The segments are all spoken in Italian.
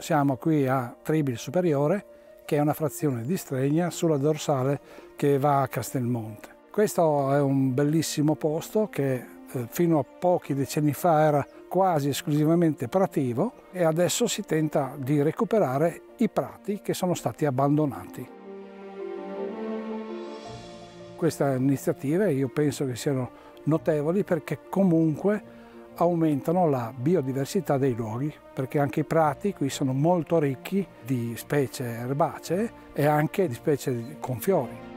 Siamo qui a Tribil Superiore, che è una frazione di Stregna sulla dorsale che va a Castelmonte. Questo è un bellissimo posto che eh, fino a pochi decenni fa era quasi esclusivamente prativo e adesso si tenta di recuperare i prati che sono stati abbandonati. Queste iniziative io penso che siano notevoli perché comunque aumentano la biodiversità dei luoghi, perché anche i prati qui sono molto ricchi di specie erbacee e anche di specie con fiori.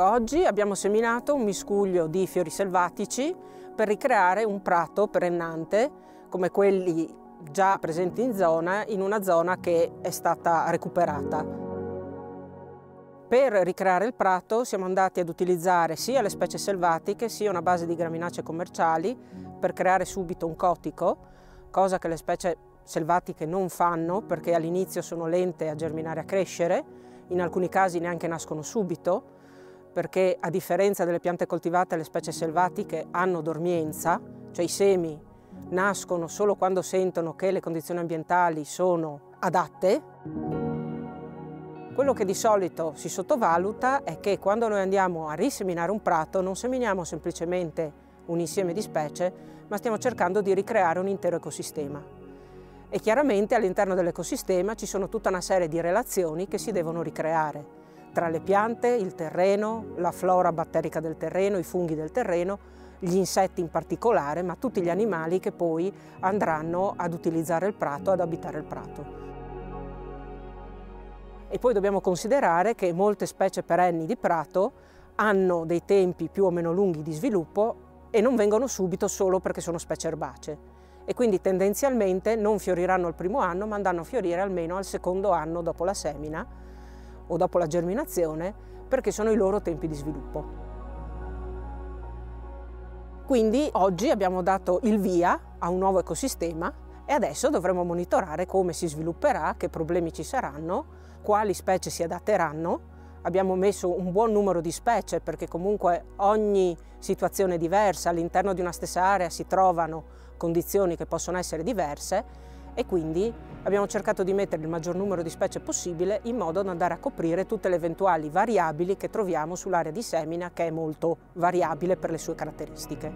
Oggi abbiamo seminato un miscuglio di fiori selvatici per ricreare un prato perennante come quelli già presenti in zona, in una zona che è stata recuperata. Per ricreare il prato siamo andati ad utilizzare sia le specie selvatiche sia una base di graminacee commerciali per creare subito un cotico, cosa che le specie selvatiche non fanno perché all'inizio sono lente a germinare e a crescere, in alcuni casi neanche nascono subito, perché a differenza delle piante coltivate le specie selvatiche hanno dormienza, cioè i semi nascono solo quando sentono che le condizioni ambientali sono adatte. Quello che di solito si sottovaluta è che quando noi andiamo a riseminare un prato non seminiamo semplicemente un insieme di specie, ma stiamo cercando di ricreare un intero ecosistema. E chiaramente all'interno dell'ecosistema ci sono tutta una serie di relazioni che si devono ricreare tra le piante, il terreno, la flora batterica del terreno, i funghi del terreno, gli insetti in particolare, ma tutti gli animali che poi andranno ad utilizzare il prato, ad abitare il prato. E poi dobbiamo considerare che molte specie perenni di prato hanno dei tempi più o meno lunghi di sviluppo e non vengono subito solo perché sono specie erbacee e quindi tendenzialmente non fioriranno il primo anno ma andranno a fiorire almeno al secondo anno dopo la semina o dopo la germinazione perché sono i loro tempi di sviluppo. Quindi oggi abbiamo dato il via a un nuovo ecosistema e adesso dovremo monitorare come si svilupperà, che problemi ci saranno, quali specie si adatteranno. Abbiamo messo un buon numero di specie perché comunque ogni situazione è diversa, all'interno di una stessa area si trovano condizioni che possono essere diverse e quindi abbiamo cercato di mettere il maggior numero di specie possibile in modo da andare a coprire tutte le eventuali variabili che troviamo sull'area di semina che è molto variabile per le sue caratteristiche.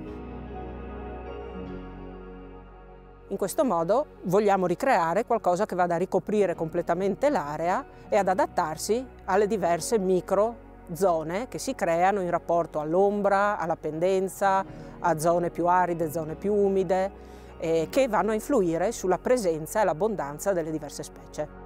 In questo modo vogliamo ricreare qualcosa che vada a ricoprire completamente l'area e ad adattarsi alle diverse micro zone che si creano in rapporto all'ombra, alla pendenza, a zone più aride, zone più umide eh, che vanno a influire sulla presenza e l'abbondanza delle diverse specie.